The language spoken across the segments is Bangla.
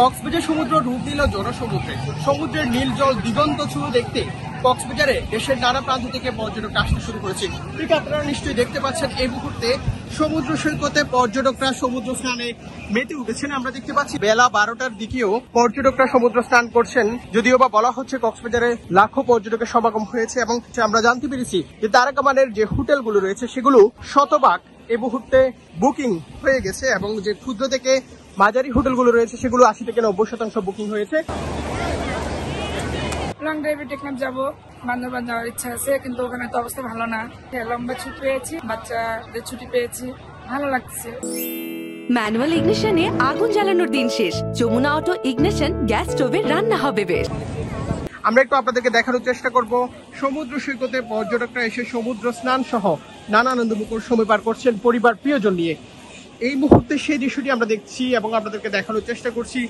কক্সবাজার সমুদ্র রূপ নিল জনসমুদ্রে। সমুদ্রের নীল জল দিগন্ত ছুঁয়ে দেখতে কক্সবাজারে দেশের নানা প্রান্ত থেকে পর্যটক আসতে শুরু করেছে। ঠিক আপনারা নিশ্চয়ই দেখতে পাচ্ছেন এই মুহূর্তে সমুদ্র সৈকতে পর্যটকরা সমুদ্র স্নানে মেতে উঠেছেন। আমরা দেখতে পাচ্ছি বেলা বারোটার দিকেও পর্যটকরা সমুদ্র স্নান করছেন। যদিও বা বলা হচ্ছে কক্সবাজারে লাখো পর্যটকের সমাগম হয়েছে এবং আমরা জানতে পেরেছি যে তারাকামানের যে হোটেলগুলো রয়েছে সেগুলো শতভাগ এই মুহূর্তে বুকিং হয়ে গেছে এবং যে ক্ষুদ্র থেকে মাঝারি হোটেলগুলো রয়েছে সেগুলো আশি থেকে নব্বই শতাংশ বুকিং হয়েছে। লং ড্রাইভে টেকনাফ যাব। বান্দরবান যাওয়ার ইচ্ছা আছে কিন্তু ওখানে তো অবস্থা ভালো না। হ্যাঁ, লম্বা ছুটি পেয়েছি বাচ্চাদের ছুটি পেয়েছি ভালো লাগছে। ম্যানুয়াল ইগনিশনে আগুন জ্বালানোর দিন শেষ। যমুনা অটো ইগনিশন গ্যাস স্টোভে রান্না হবে বেশ। আমরা একটু আপনাদেরকে দেখানোর চেষ্টা করব। সমুদ্র সৈকতে পর্যটকরা এসে সমুদ্র স্নান সহ নানা আনন্দমুখর সময় পার করছেন পরিবার প্রিয়জন নিয়ে। এই মুহূর্তে সেই দৃশ্যটি আমরা দেখছি এবং আপনাদেরকে দেখানোর চেষ্টা করছি,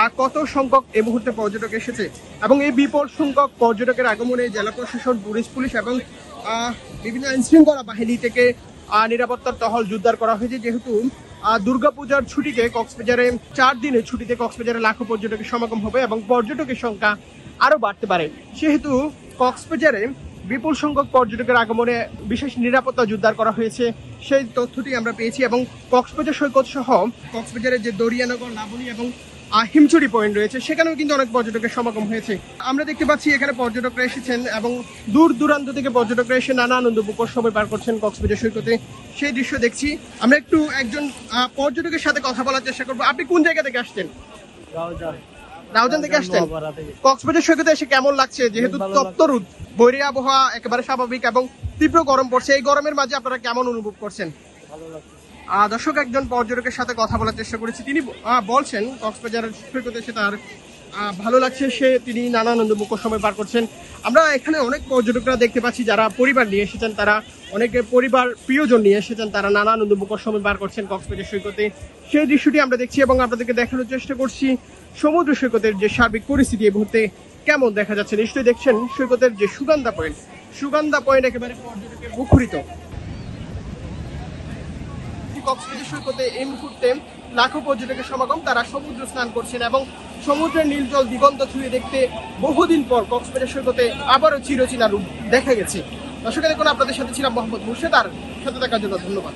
আর কত সংখ্যক এই মুহূর্তে পর্যটক এসেছে এবং এই বিপুল সংখ্যক পর্যটকের আগমনে জেলা প্রশাসন টুরিস্ট পুলিশ এবং বিভিন্ন আইনশৃঙ্খলা বাহিনী থেকে নিরাপত্তার টহল জোরদার করা হয়েছে। যেহেতু দুর্গাপূজার ছুটিতে কক্সবাজারে, চার দিনের ছুটিতে কক্সবাজারে লাখো পর্যটকের সমাগম হবে এবং পর্যটকের সংখ্যা আরও বাড়তে পারে। সেহেতু কক্সবাজারে বিপুল সংখ্যক পর্যটকের আগমনে বিশেষ নিরাপত্তা জোরদার করা হয়েছে। সেই তথ্যটি আমরা পেয়েছি এবং কক্সবাজার সৈকত সহ কক্সবাজারের যে দরিয়ানগর, লাবণী এবং হিমচুরি পয়েন্ট রয়েছে, সেখানেও কিন্তু অনেক পর্যটকের সমাগম হয়েছে। আমরা দেখতে পাচ্ছি এখানে পর্যটকরা এসেছেন এবং দূর দূরান্ত থেকে পর্যটকরা এসে নানা আনন্দ উপর সময় পার করছেন কক্সবাজার সৈকতে। সেই দৃশ্য দেখছি। আমরা একটু একজন পর্যটকের সাথে কথা বলার চেষ্টা করব। আপনি কোন জায়গা থেকে আসছেন? রাউজান থেকে আসছেন? কক্সবাজার সৈকতে এসে কেমন লাগছে? যেহেতু তপ্ত রোদ বৈরী আবহাওয়া একেবারে স্বাভাবিক এবং তীব্র গরম পড়ছে। এই গরমের মাঝে আপনারা কেমন অনুভব করছেন? দর্শক একজন পর্যটকের সাথে কথা বলার চেষ্টা করেছি। তিনি বলছেন কক্সবাজার সৈকতে এসে তার ভালো লাগছে। সে তিনি নানা আনন্দমুখ সময় পার করছেন। আমরা এখানে অনেক পর্যটকরা দেখতে পাচ্ছি যারা পরিবার নিয়ে এসেছেন তারা অনেকে পরিবার প্রিয়জন নিয়ে এসেছেন তারা নানা আনন্দমুখ সময় পার করছেন কক্সবাজার সৈকতে। সেই দৃশ্যটি আমরা দেখছি এবং আপনাদেরকে দেখানোর চেষ্টা করছি। সমুদ্র সৈকতের যে সার্বিক পরিস্থিতি এই মুহূর্তে কেমন দেখা যাচ্ছে? নিশ্চয়ই দেখছেন সৈকতের যে সুগন্ধা পয়েন্ট। সুগন্ধা পয়েন্ট একেবারে পর্যটকের মুখরিত। কক্সবাজার সৈকতে এই মুহূর্তে লাখো পর্যটকের সমাগম। তারা সমুদ্র স্নান করছেন এবং সমুদ্রের নীল জল দিগন্ত ছুঁয়ে দেখতে বহুদিন পর কক্সবাজার সৈকতে আবারও চিরচেনা রূপ দেখা গেছে। দর্শকের দেখুন আপনাদের সাথে ছিলাম মোহাম্মদ মুর্শেদ। আর সাথে থাকার জন্য ধন্যবাদ।